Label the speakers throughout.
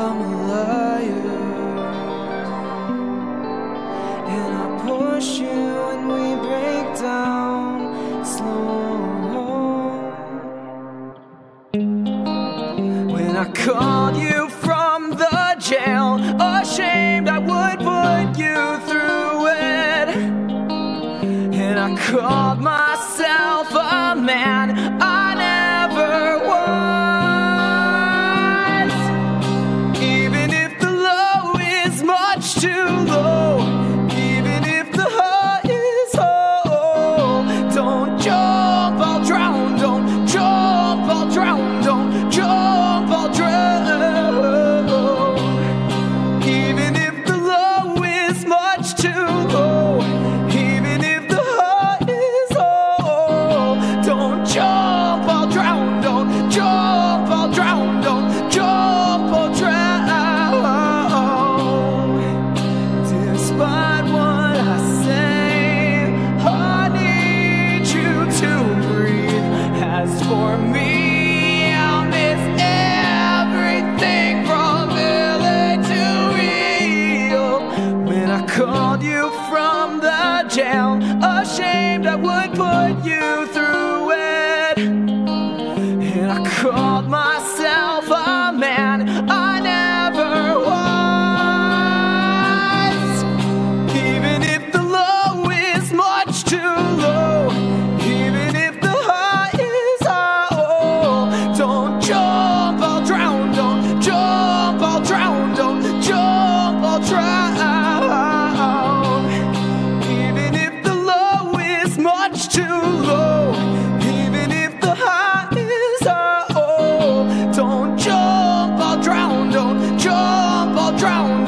Speaker 1: I'm a liar. And I push you when we break down slow. When I called you from the jail Ashamed I would put you through it. And I called my to down Ashamed I would put you through it. And I called myself up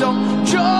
Speaker 1: don't judge.